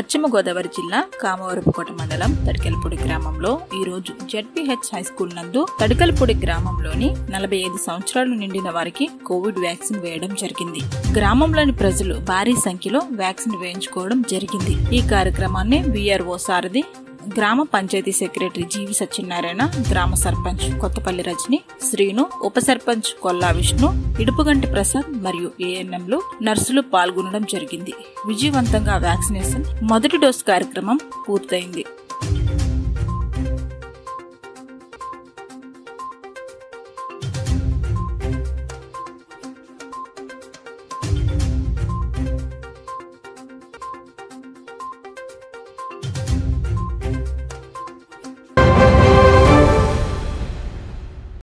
పశ్చిమ గోదావరి జిల్లా కామవరపుకోట మండలం తడికెలపూడి గ్రామంలో ఈ రోజు జెడ్పీహెచ్ హై స్కూల్ నందు తడికలపూడి గ్రామంలోని నలభై ఐదు సంవత్సరాలు నిండిన వారికి కోవిడ్ వ్యాక్సిన్ వేయడం జరిగింది. గ్రామంలోని ప్రజలు భారీ సంఖ్యలో వ్యాక్సిన్ వేయించుకోవడం జరిగింది. ఈ కార్యక్రమాన్ని విఆర్ఓ సారథి గ్రామ పంచాయతీ సెక్రటరీ జీవి సత్యనారాయణ గ్రామ సర్పంచ్ కొత్తపల్లి రజని శ్రీను ఉప సర్పంచ్ కొల్లా విష్ణు ఇడుపుగంటి ప్రసాద్ మరియు ఏఎన్ఎంలు నర్సులు పాల్గొనడం జరిగింది. విజయవంతంగా వ్యాక్సినేషన్ మొదటి డోస్ కార్యక్రమం పూర్తయింది.